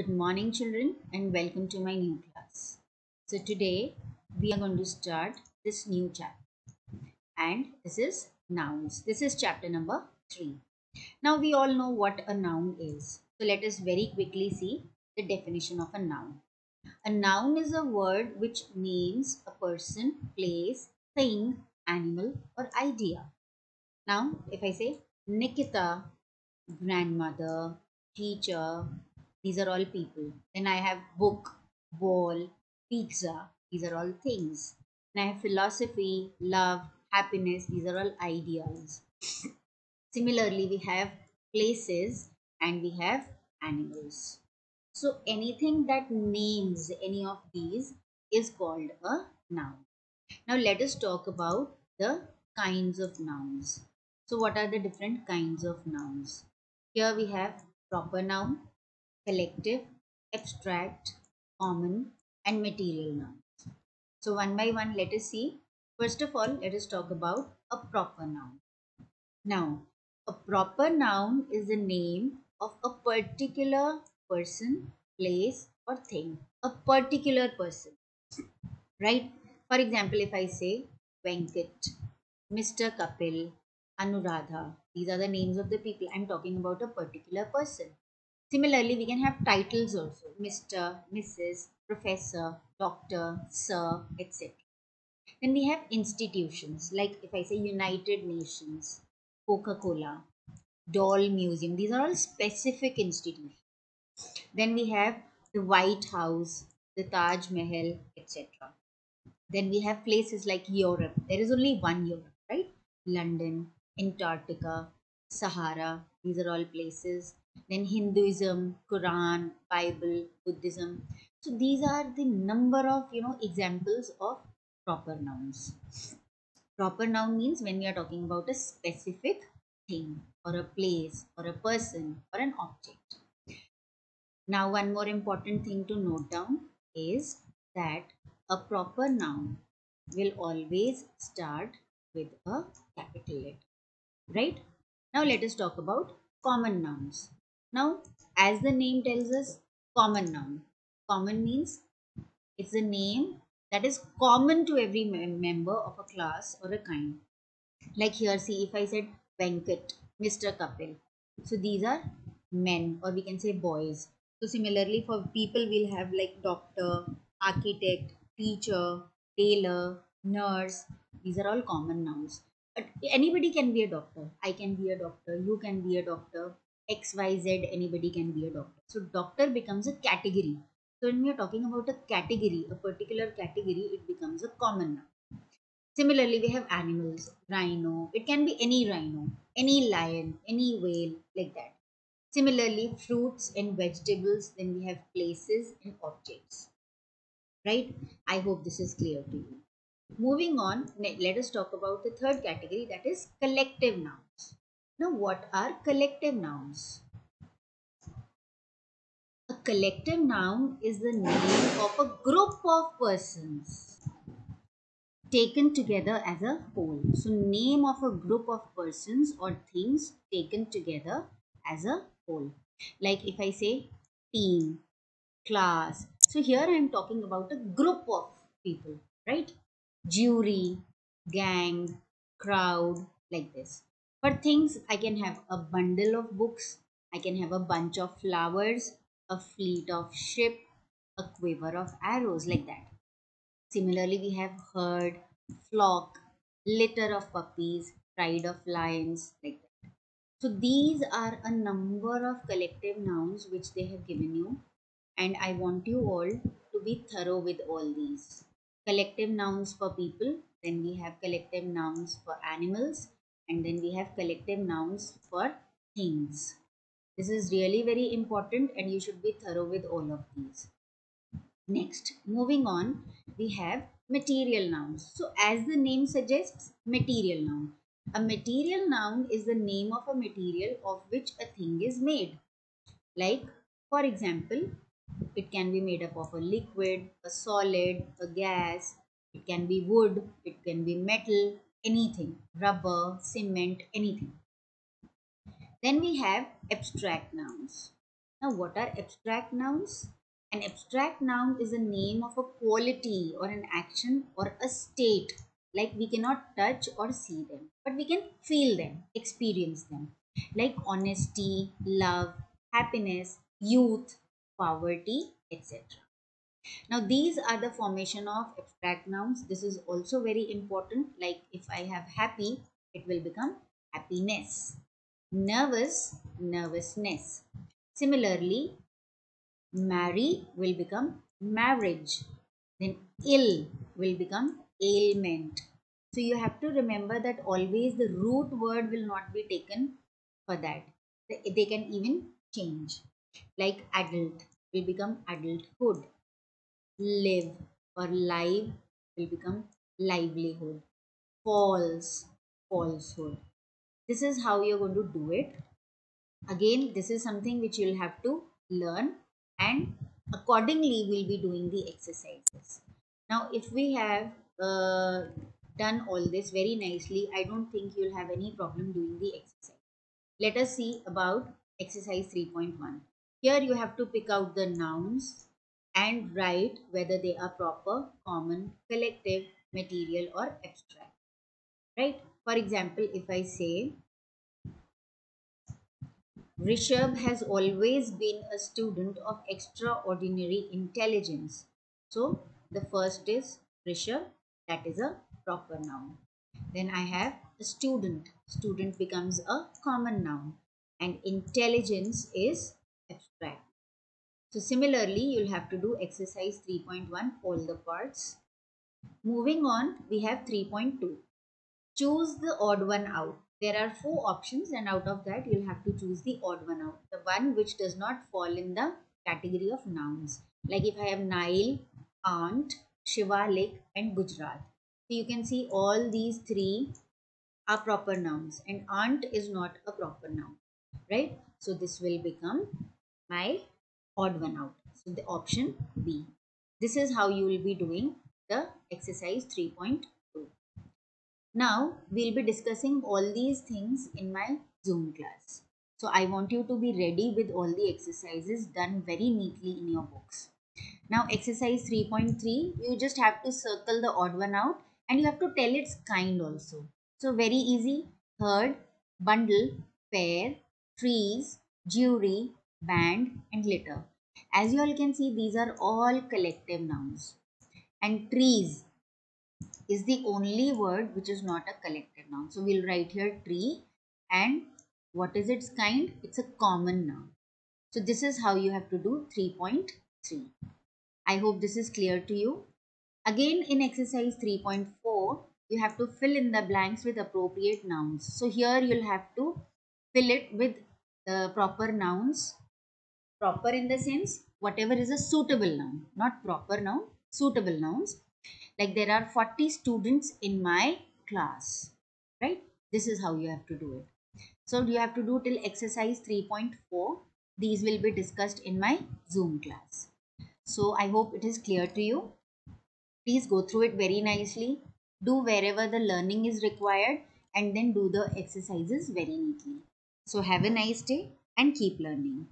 Good morning, children, and welcome to my new class. So, today we are going to start this new chapter, and this is nouns. This is chapter number three. Now, we all know what a noun is. So, let us very quickly see the definition of a noun. A noun is a word which names a person, place, thing, animal, or idea. Now, if I say Nikita, grandmother, teacher, these are all people. Then I have book, ball, pizza, these are all things. Then I have philosophy, love, happiness, these are all ideas. Similarly, we have places and we have animals. So anything that names any of these is called a noun. Now let us talk about the kinds of nouns. So what are the different kinds of nouns? Here we have proper noun, collective, abstract, common and material nouns. So one by one let us see. First of all let us talk about a proper noun. Now a proper noun is the name of a particular person, place or thing. A particular person. Right? For example if I say Venkat, Mr. Kapil, Anuradha. These are the names of the people. I'm talking about a particular person. Similarly, we can have titles also Mr., Mrs., Professor, Doctor, Sir, etc. Then we have institutions like if I say United Nations, Coca Cola, Doll Museum, these are all specific institutions. Then we have the White House, the Taj Mahal, etc. Then we have places like Europe. There is only one Europe, right? London, Antarctica, Sahara. These are all places. Then Hinduism, Quran, Bible, Buddhism. So these are the number of you know examples of proper nouns. Proper noun means when we are talking about a specific thing or a place or a person or an object. Now one more important thing to note down is that a proper noun will always start with a capital letter right now let us talk about common nouns now as the name tells us common noun. Common means it's a name that is common to every member of a class or a kind. Like here see if i said venkat mr kapil. So these are men or we can say boys. So similarly for people we'll have like doctor architect teacher tailor nurse. These are all common nouns. But anybody can be a doctor. I can be a doctor. You can be a doctor xyz anybody can be a doctor. So doctor becomes a category. So when we are talking about a category a particular category it becomes a common noun. Similarly we have animals rhino. It can be any rhino any lion any whale like that. Similarly fruits and vegetables then we have places and objects. Right? I hope this is clear to you. Moving on, let us talk about the third category that is collective nouns. Now, what are collective nouns? A collective noun is the name of a group of persons taken together as a whole. So, name of a group of persons or things taken together as a whole. Like if I say team, class. So, here I am talking about a group of people, right? jury, gang, crowd, like this. For things, I can have a bundle of books, I can have a bunch of flowers, a fleet of ship, a quiver of arrows, like that. Similarly, we have herd, flock, litter of puppies, pride of lions, like that. So these are a number of collective nouns which they have given you and I want you all to be thorough with all these collective nouns for people, then we have collective nouns for animals, and then we have collective nouns for things. This is really very important and you should be thorough with all of these. Next, moving on, we have material nouns. So as the name suggests, material noun. A material noun is the name of a material of which a thing is made. Like, for example, it can be made up of a liquid, a solid, a gas. It can be wood, it can be metal, anything, rubber, cement, anything. Then we have abstract nouns. Now, what are abstract nouns? An abstract noun is a name of a quality or an action or a state. Like we cannot touch or see them, but we can feel them, experience them. Like honesty, love, happiness, youth, poverty, etc. Now these are the formation of abstract nouns. This is also very important. Like if I have happy, it will become happiness. Nervous, nervousness. Similarly, marry will become marriage. Then ill will become ailment. So you have to remember that always the root word will not be taken for that. They can even change. Like adult will become adulthood live or live will become livelihood. False, falsehood. This is how you're going to do it. Again, this is something which you'll have to learn and accordingly we'll be doing the exercises. Now, if we have uh, done all this very nicely, I don't think you'll have any problem doing the exercise. Let us see about exercise 3.1. Here you have to pick out the nouns, and write whether they are proper, common, collective, material or abstract. Right? For example, if I say Rishabh has always been a student of extraordinary intelligence. So the first is Rishabh, that is a proper noun. Then I have a student. Student becomes a common noun and intelligence is abstract. So similarly, you'll have to do exercise 3.1, all the parts. Moving on, we have 3.2. Choose the odd one out. There are four options and out of that, you'll have to choose the odd one out. The one which does not fall in the category of nouns. Like if I have Nile, Aunt, Shivalik and Gujarat. So you can see all these three are proper nouns and aunt is not a proper noun, right? So this will become my odd one out. So the option B. This is how you will be doing the exercise 3.2. Now we'll be discussing all these things in my Zoom class. So I want you to be ready with all the exercises done very neatly in your books. Now exercise 3.3, you just have to circle the odd one out and you have to tell its kind also. So very easy, herd, bundle, pair, trees, jury, band and litter. As you all can see, these are all collective nouns. And trees is the only word which is not a collective noun. So we'll write here tree and what is its kind? It's a common noun. So this is how you have to do 3.3. I hope this is clear to you. Again in exercise 3.4, you have to fill in the blanks with appropriate nouns. So here you'll have to fill it with the proper nouns proper in the sense whatever is a suitable noun not proper noun suitable nouns. Like there are 40 students in my class right? This is how you have to do it. So you have to do till exercise 3.4 these will be discussed in my zoom class. So i hope it is clear to you. Please go through it very nicely. Do wherever the learning is required and then do the exercises very neatly. So have a nice day and keep learning